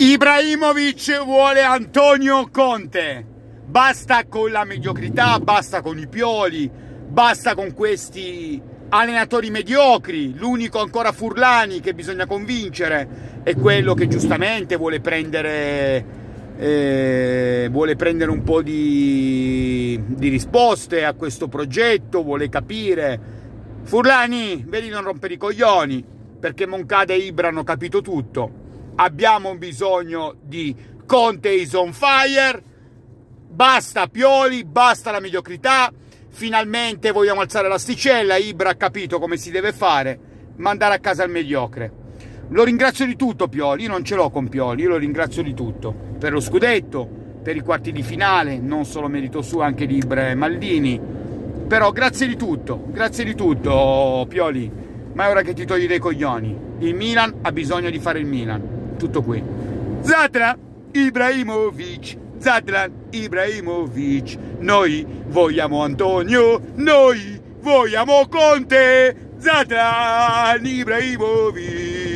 Ibrahimovic vuole Antonio Conte. Basta con la mediocrità, basta con i pioli, basta con questi allenatori mediocri. L'unico ancora Furlani che bisogna convincere è quello che giustamente vuole prendere, eh, vuole prendere un po' di, di risposte a questo progetto, vuole capire. Furlani, vedi non rompere i coglioni, perché Moncada e Ibra hanno capito tutto abbiamo bisogno di Conte is on fire, basta Pioli, basta la mediocrità, finalmente vogliamo alzare l'asticella, Ibra ha capito come si deve fare, mandare a casa il mediocre. Lo ringrazio di tutto Pioli, io non ce l'ho con Pioli, io lo ringrazio di tutto, per lo scudetto, per i quarti di finale, non solo merito suo, anche di Ibra e Maldini, però grazie di tutto, grazie di tutto Pioli, ma è ora che ti togli dei coglioni, il Milan ha bisogno di fare il Milan tutto qui. Zatra Ibrahimovic, Zatra Ibrahimovic, noi vogliamo Antonio, noi vogliamo Conte, Zatra Ibrahimovic.